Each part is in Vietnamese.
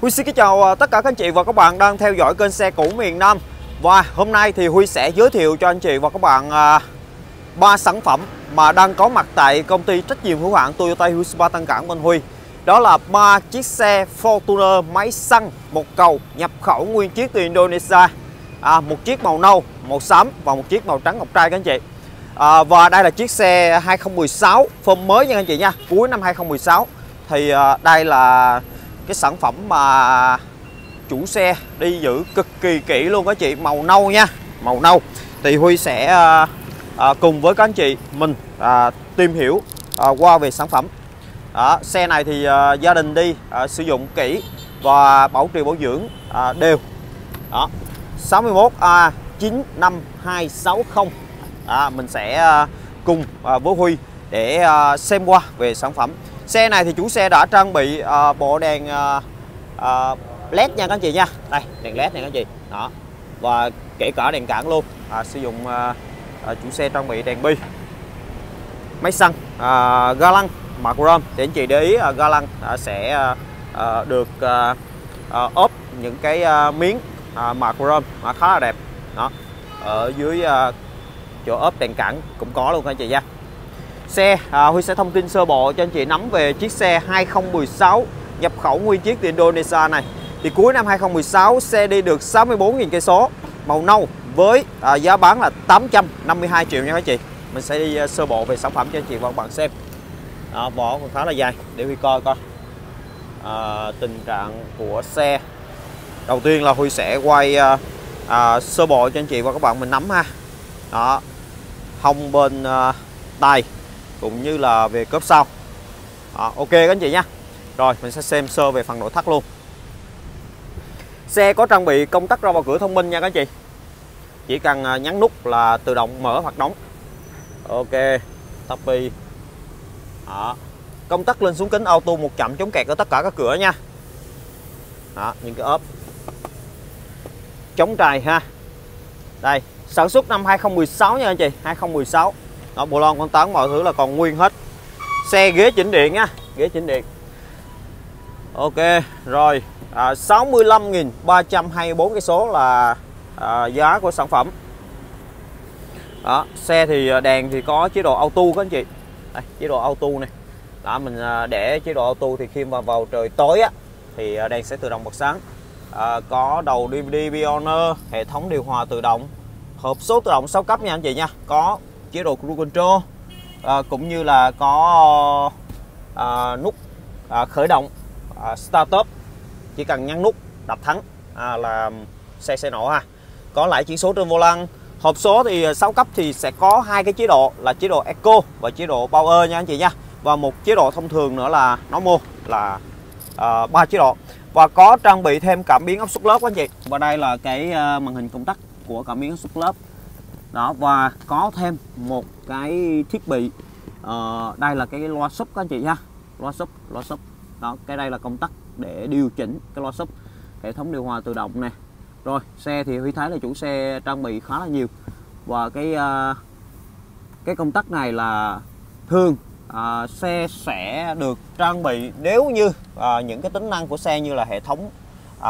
Huy xin kính chào à, tất cả các anh chị và các bạn đang theo dõi kênh xe cũ miền Nam. Và hôm nay thì Huy sẽ giới thiệu cho anh chị và các bạn à, ba sản phẩm mà đang có mặt tại công ty trách nhiệm hữu hạn Toyota Hyundai Tân Cảng bên Huy. Đó là ba chiếc xe Fortuner máy xăng một cầu nhập khẩu nguyên chiếc từ Indonesia. À, Một chiếc màu nâu, màu xám và một chiếc màu trắng ngọc trai các anh chị. À, Và đây là chiếc xe 2016 form mới nha anh chị nha Cuối năm 2016 Thì à, đây là cái sản phẩm mà chủ xe đi giữ cực kỳ kỹ luôn các chị màu nâu nha màu nâu. Thì Huy sẽ à, à, cùng với các anh chị mình à, tìm hiểu à, qua về sản phẩm. À, xe này thì à, gia đình đi à, sử dụng kỹ và bảo trì bảo dưỡng à, đều. Đó 61A 95260 à, mình sẽ à, cùng à, với Huy để à, xem qua về sản phẩm. Xe này thì chủ xe đã trang bị uh, bộ đèn uh, LED nha các anh chị nha. Đây đèn LED này các anh chị. Đó. Và kể cả đèn cản luôn. À, Sử dụng uh, uh, chủ xe trang bị đèn bi Máy xăng uh, ga lăng mặt chrome Thì anh chị để ý uh, ga lăng uh, sẽ uh, được uh, uh, ốp những cái uh, miếng uh, mặt chrome uh, khá là đẹp. Đó. Ở dưới uh, chỗ ốp đèn cản cũng có luôn các anh chị nha. Xe à, Huy sẽ thông tin sơ bộ cho anh chị nắm về chiếc xe 2016 nhập khẩu nguyên chiếc từ Indonesia này. Thì cuối năm 2016 xe đi được 64.000 cây số màu nâu với à, giá bán là 852 triệu nha các chị. Mình sẽ đi à, sơ bộ về sản phẩm cho anh chị và các bạn xem. à, vỏ còn khá là dài để Huy coi coi à, tình trạng của xe. Đầu tiên là Huy sẽ quay à, à, sơ bộ cho anh chị và các bạn mình nắm ha. Đó. Hông bên à, tay cũng như là về cốp sau. À, ok các anh chị nha rồi mình sẽ xem sơ về phần nội thất luôn. Xe có trang bị công tắc ra vào cửa thông minh nha các anh chị. Chỉ cần à, nhấn nút là tự động mở hoặc đóng. Ok tapi đó. công tắc lên xuống kính auto một chậm chống kẹt ở tất cả các cửa nha. Đó, những cái ốp. Chống trài ha. Đây sản xuất năm 2016 nha anh chị 2016 đó bộ lon con tấn mọi thứ là còn nguyên hết. Xe ghế chỉnh điện nha ghế chỉnh điện. Ok rồi à, 65.324 cái số là à, giá của sản phẩm. Đó xe thì à, đèn thì có chế độ auto các anh chị. Đây, chế độ auto này. Đó mình à, để chế độ auto thì khi mà vào trời tối á thì à, đèn sẽ tự động bật sáng. À, có đầu DVD Pioneer hệ thống điều hòa tự động hộp số tự động 6 cấp nha anh chị nha. Có chế độ cruise control à, cũng như là có à, nút à, khởi động à, start up chỉ cần nhấn nút đập thắng à, là xe sẽ nổ ha. Có lại chỉ số trên vô lăng. Hộp số thì 6 cấp thì sẽ có hai cái chế độ là chế độ eco và chế độ power nha anh chị nha. Và một chế độ thông thường nữa là normal là à, ba uh, chế độ. Và có trang bị thêm cảm biến áp suất lớp anh chị. Và đây là cái uh, màn hình công tắc của cảm biến áp suất lớp đó và có thêm một cái thiết bị uh, đây là cái loa sub các anh chị nha loa sub loa sub đó cái đây là công tắc để điều chỉnh cái loa sub hệ thống điều hòa tự động này rồi xe thì huy thấy là chủ xe trang bị khá là nhiều. Và cái uh, cái công tắc này là thường uh, xe sẽ được trang bị nếu như uh, những cái tính năng của xe như là hệ thống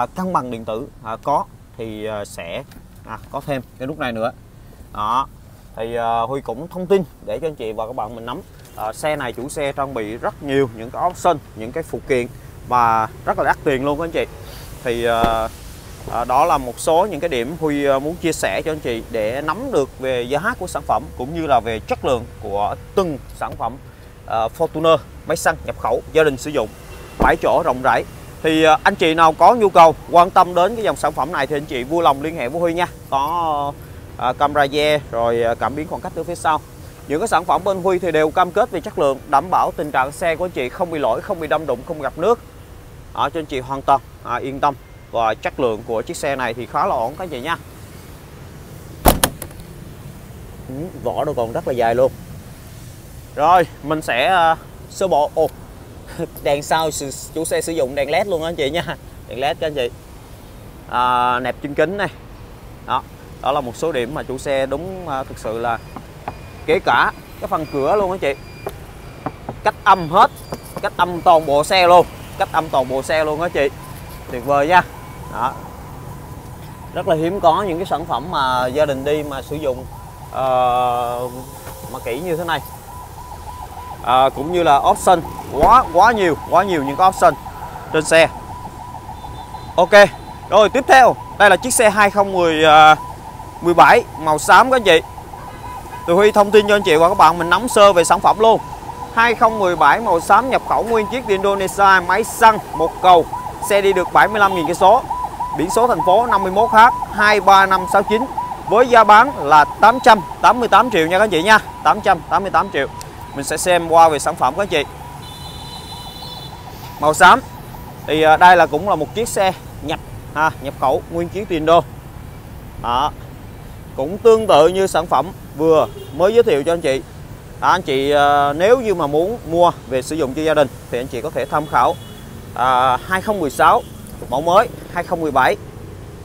uh, cân bằng điện tử uh, có thì uh, sẽ à, có thêm cái nút này nữa đó. Thì uh, Huy cũng thông tin để cho anh chị và các bạn mình nắm. Uh, xe này chủ xe trang bị rất nhiều những cái option những cái phụ kiện và rất là đắt tiền luôn các anh chị. Thì uh, uh, đó là một số những cái điểm Huy uh, muốn chia sẻ cho anh chị để nắm được về giá của sản phẩm cũng như là về chất lượng của từng sản phẩm uh, Fortuner máy xăng nhập khẩu gia đình sử dụng. Bãi chỗ rộng rãi. Thì anh chị nào có nhu cầu quan tâm đến cái dòng sản phẩm này thì anh chị vui lòng liên hệ với Huy nha. Có à, camera re rồi à, cảm biến khoảng cách từ phía sau. Những cái sản phẩm bên Huy thì đều cam kết về chất lượng đảm bảo tình trạng xe của anh chị không bị lỗi không bị đâm đụng không gặp nước. Ở cho anh chị hoàn toàn à, yên tâm. Và chất lượng của chiếc xe này thì khá là ổn các anh chị nha. Ừ, vỏ nó còn rất là dài luôn. Rồi mình sẽ uh, sơ bộ. Ồ đèn sau chủ xe sử dụng đèn led luôn anh chị nha. Đèn led các anh chị. À, nẹp chân kính này. Đó đó là một số điểm mà chủ xe đúng à, thực sự là kể cả cái phần cửa luôn anh chị. Cách âm hết cách âm toàn bộ xe luôn cách âm toàn bộ xe luôn đó chị. Tuyệt vời nha. Đó. Rất là hiếm có những cái sản phẩm mà gia đình đi mà sử dụng uh, mà kỹ như thế này. Uh, cũng như là option. Quá quá nhiều quá nhiều những cái option trên xe. Ok rồi tiếp theo. Đây là chiếc xe 2010 uh, 17 màu xám các anh chị. Từ Huy thông tin cho anh chị và các bạn mình nắm sơ về sản phẩm luôn. 2017 màu xám nhập khẩu nguyên chiếc từ Indonesia máy xăng một cầu. Xe đi được 75.000 cây số. Biển số thành phố 51H 23569 với giá bán là 888 triệu nha các anh chị nha. 888 triệu. Mình sẽ xem qua về sản phẩm các anh chị. Màu xám thì à, đây là cũng là một chiếc xe nhập ha, nhập khẩu nguyên chiếc tiền đô đó cũng tương tự như sản phẩm vừa mới giới thiệu cho anh chị. À, anh chị à, nếu như mà muốn mua về sử dụng cho gia đình thì anh chị có thể tham khảo à, 2016 mẫu mới 2017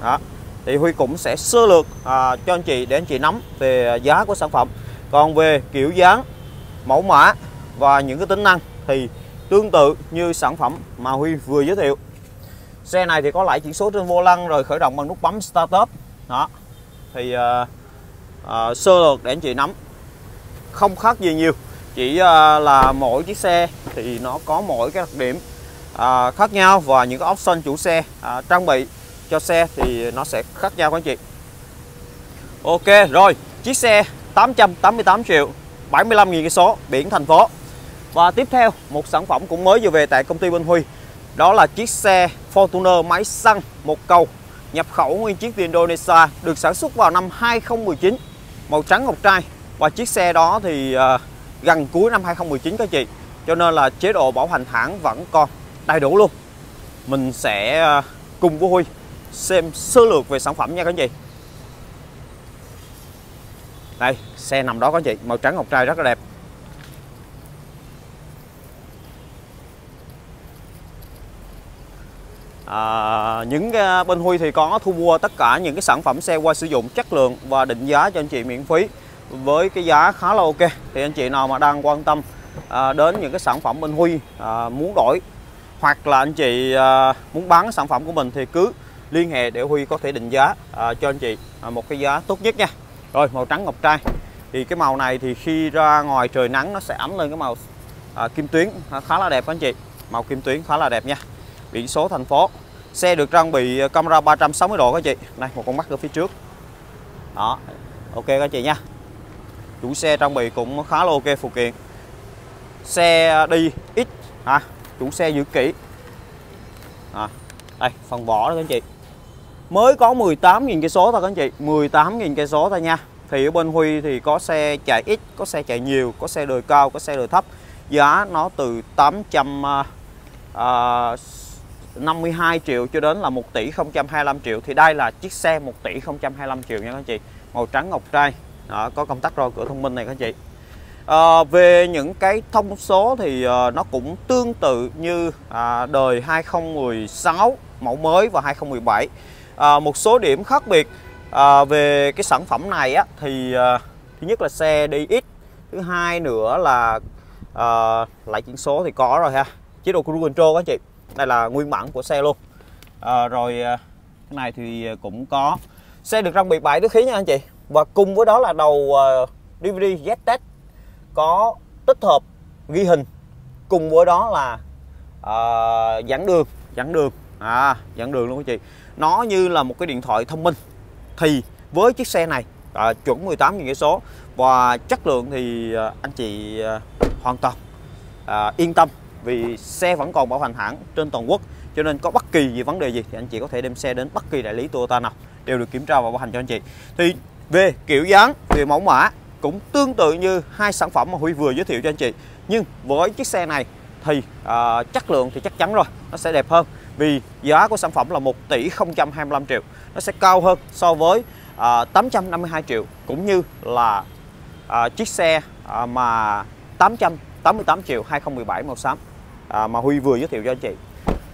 đó thì Huy cũng sẽ sơ lược à, cho anh chị để anh chị nắm về giá của sản phẩm. Còn về kiểu dáng mẫu mã và những cái tính năng thì tương tự như sản phẩm mà Huy vừa giới thiệu. Xe này thì có lại chỉ số trên vô lăng rồi khởi động bằng nút bấm start up đó thì uh, uh, sơ lược để anh chị nắm. Không khác gì nhiều chỉ uh, là mỗi chiếc xe thì nó có mỗi cái đặc điểm uh, khác nhau và những cái option chủ xe uh, trang bị cho xe thì nó sẽ khác nhau các anh chị. Ok rồi chiếc xe 888 triệu 75.000 cây số biển thành phố. Và tiếp theo một sản phẩm cũng mới vừa về tại công ty Minh Huy đó là chiếc xe Fortuner máy xăng một cầu nhập khẩu nguyên chiếc từ Indonesia được sản xuất vào năm 2019 màu trắng ngọc trai. Và chiếc xe đó thì uh, gần cuối năm 2019 các chị. Cho nên là chế độ bảo hành hãng vẫn còn đầy đủ luôn. Mình sẽ uh, cùng với Huy xem sơ lược về sản phẩm nha các chị. Đây xe nằm đó các chị màu trắng ngọc trai rất là đẹp. À, những cái bên Huy thì có thu mua tất cả những cái sản phẩm xe qua sử dụng chất lượng và định giá cho anh chị miễn phí với cái giá khá là ok. Thì anh chị nào mà đang quan tâm à, đến những cái sản phẩm bên Huy à, muốn đổi hoặc là anh chị à, muốn bán sản phẩm của mình thì cứ liên hệ để Huy có thể định giá à, cho anh chị à, một cái giá tốt nhất nha. Rồi màu trắng ngọc trai. Thì cái màu này thì khi ra ngoài trời nắng nó sẽ ấm lên cái màu à, kim tuyến à, khá là đẹp anh chị. Màu kim tuyến khá là đẹp nha. Biển số thành phố xe được trang bị camera 360 độ các chị. Này một con mắt ở phía trước. Đó. Ok các chị nha. Chủ xe trang bị cũng khá là ok phụ kiện. Xe đi ít à, chủ xe giữ kỹ. À, đây phần vỏ đó các anh chị. Mới có 18.000 cây số thôi các anh chị. 18.000 cây số thôi nha. Thì ở bên Huy thì có xe chạy ít có xe chạy nhiều có xe đời cao có xe đời thấp. Giá nó từ 800 uh, 52 triệu cho đến là 1 tỷ 025 triệu. Thì đây là chiếc xe 1 tỷ 025 triệu nha các anh chị. Màu trắng ngọc trai. Đó, có công tắc roi cửa thông minh này các anh chị. À, về những cái thông số thì à, nó cũng tương tự như à, đời 2016 mẫu mới và 2017 à, ờ, một số điểm khác biệt à, về cái sản phẩm này á thì à, thứ nhất là xe đi ít thứ hai nữa là à, lại chuyển số thì có rồi ha. Chế độ cruise control các anh chị đây là nguyên bản của xe luôn. À, rồi ờ, cái này thì ờ, cũng có. Xe được trang bị bảy túi khí nha anh chị. Và cùng với đó là đầu uh, DVD Z-Tech có tích hợp ghi hình. Cùng với đó là uh, dẫn đường. Dẫn đường. À dẫn đường luôn các chị. Nó như là một cái điện thoại thông minh. Thì với chiếc xe này à, chuẩn 18 000 số. Và chất lượng thì à, anh chị à, hoàn toàn à, yên tâm vì xe vẫn còn bảo hành hãng trên toàn quốc cho nên có bất kỳ gì vấn đề gì thì anh chị có thể đem xe đến bất kỳ đại lý Toyota nào đều được kiểm tra và bảo hành cho anh chị. Thì về kiểu dáng về mẫu mã cũng tương tự như hai sản phẩm mà Huy vừa giới thiệu cho anh chị. Nhưng với chiếc xe này thì à, chất lượng thì chắc chắn rồi nó sẽ đẹp hơn. Vì giá của sản phẩm là 1 tỷ 025 triệu nó sẽ cao hơn so với à, 852 triệu cũng như là à, chiếc xe à, mà 888 triệu 2017 màu xám à, mà Huy vừa giới thiệu cho anh chị.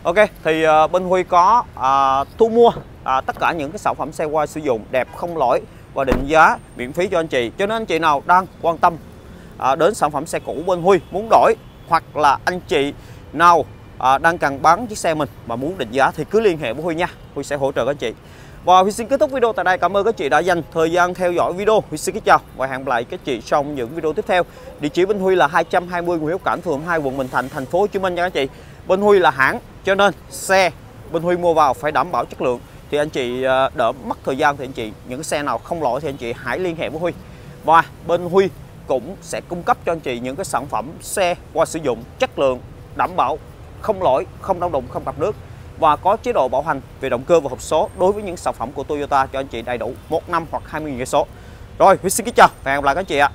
Ok thì à, bên Huy có à, thu mua à, tất cả những cái sản phẩm xe qua sử dụng đẹp không lỗi và định giá miễn phí cho anh chị. Cho nên anh chị nào đang quan tâm à, đến sản phẩm xe cũ bên Huy muốn đổi hoặc là anh chị nào à, đang cần bán chiếc xe mình mà muốn định giá thì cứ liên hệ với Huy nha. Huy sẽ hỗ trợ các anh chị và Huy xin kết thúc video tại đây. Cảm ơn các chị đã dành thời gian theo dõi video. Huy xin kính chào và hẹn gặp lại các chị trong những video tiếp theo. Địa chỉ bên Huy là 220 Nguyễn Hữu Cảnh, phường 2 quận Bình Thạnh, thành phố Hồ Chí Minh nha các chị. Bên Huy là hãng, cho nên xe bên Huy mua vào phải đảm bảo chất lượng. Thì anh chị ờ, đỡ mất thời gian thì anh chị, những xe nào không lỗi thì anh chị hãy liên hệ với Huy. Và bên Huy cũng sẽ cung cấp cho anh chị những cái sản phẩm xe qua sử dụng chất lượng, đảm bảo không lỗi, không đau đụng, không gặp nước và có chế độ bảo hành về động cơ và hộp số đối với những sản phẩm của Toyota cho anh chị đầy đủ một năm hoặc 20 cây số. Rồi, Huy xin kính chào và hẹn gặp lại các anh chị ạ.